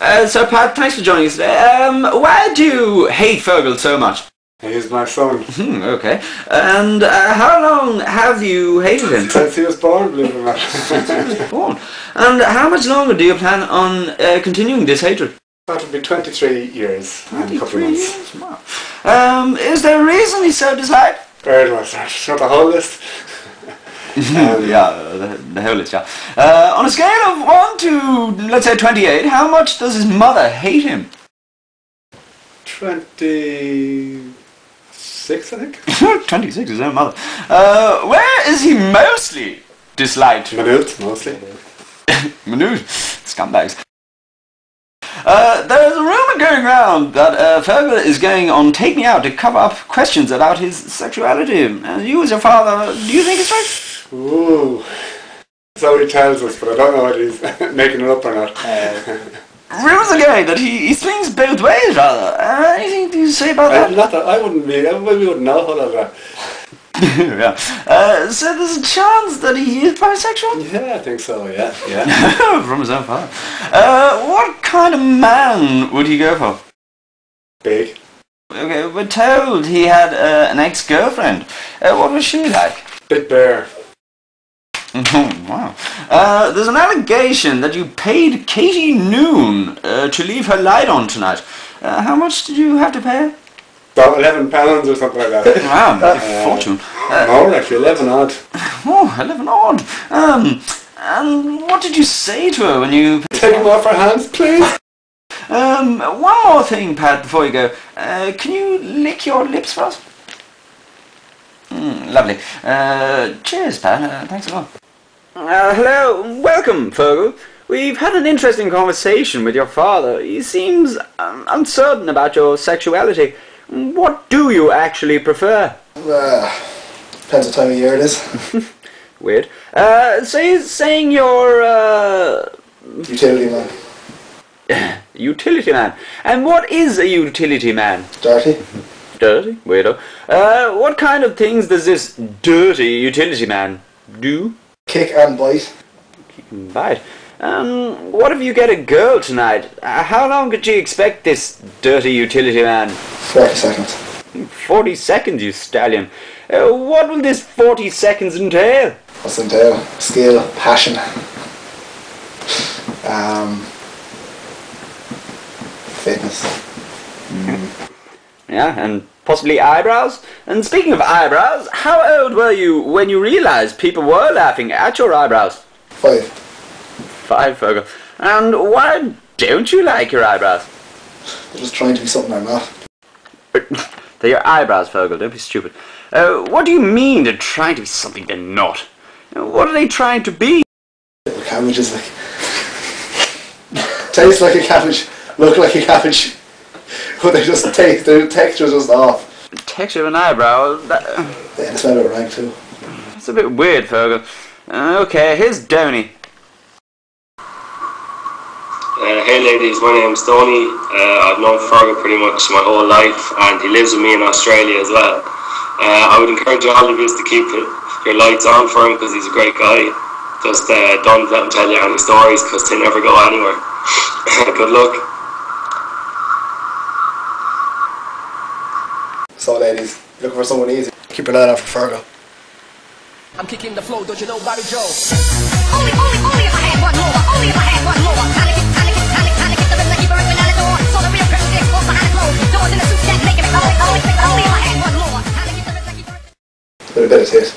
Uh, so Pat, thanks for joining us today. Um, why do you hate Fergal so much? He's my son. Hmm, okay. And uh, how long have you hated him? Since he was born, believe it or not. Born. And how much longer do you plan on uh, continuing this hatred? That'll be 23 years and a couple of months. years? Wow. Um, is there a reason he's so disliked? I start? Not the whole list. Yeah, the, the whole list, yeah. Uh, on a scale of 1 to, let's say, 28, how much does his mother hate him? 26, I think. 26 is own mother. Uh, where is he mostly disliked? Maynooth, mostly. Maynooth, scumbags. Uh, there is a rumour going around that uh, Fergal is going on Take Me Out to cover up questions about his sexuality. And you as your father, do you think it's right? Ooh. He tells us, but I don't know whether he's making it up or not. Rumours are going that he, he swings both ways, rather. Uh, anything to say about I, that? not that I wouldn't be, everybody wouldn't know all of that. yeah. Uh, so there's a chance that he is bisexual? Yeah, I think so, yeah, yeah. From his own father. Uh, what kind of man would he go for? Big. Okay, we're told he had uh, an ex-girlfriend. Uh, what was she like? Bit bare. wow. Uh, there's an allegation that you paid Katie Noon uh, to leave her light on tonight. Uh, how much did you have to pay? her? About 11 pounds or something like that. Wow, a Uh, fortune. Uh, More actually, 11 odd. oh, 11 odd. Um, and what did you say to her when you... Take him off her hands, please. Um, one more thing, Pat, before you go. Uh, can you lick your lips for us? Mm, lovely. Uh, cheers, Pat. Uh, thanks a lot. Uh, hello. Welcome, Fergal. We've had an interesting conversation with your father. He seems um, uncertain about your sexuality. What do you actually prefer? Uh, depends what time of year it is. Weird. Uh, he's saying you're, uh, Utility man. utility man. And what is a utility man? Dirty. Dirty? Weirdo. Uh, what kind of things does this dirty utility man do? Kick and bite. Bite. Um, what if you get a girl tonight? Uh, how long could you expect this dirty utility man? 40 seconds. 40 seconds, you stallion. Uh, what will this 40 seconds entail? What's entail? Skill, passion. Um, fitness. Yeah, and possibly eyebrows? And speaking of eyebrows, how old were you when you realized people were laughing at your eyebrows? Five. Five, Fergal. And why don't you like your eyebrows? They're just trying to be something they're not. They're your eyebrows, Fergal. Don't be stupid. Uh, what do you mean they're trying to be something they're not? Uh, What are they trying to be? Little cabbages like. Taste like a cabbage, look like a cabbage. But they just taste, their texture's just off. Texture of an eyebrow? That, Yeah, they smell a bit rank too. that's a bit weird, Fergal. Uh, okay, here's Donny. Uh, hey ladies, my name's Tony. Uh, I've known Fergal pretty much my whole life and he lives with me in Australia as well. Uh, I would encourage all of you to keep your lights on for him because he's a great guy. Just uh, don't let him tell you any stories because they never go anywhere. Good luck. So ladies, looking for someone easy. Keep an eye out for Fergal. I'm kicking the flow, don't you know Bobby Joe? Only, only, only if I had one more. Only if I had one more. perversas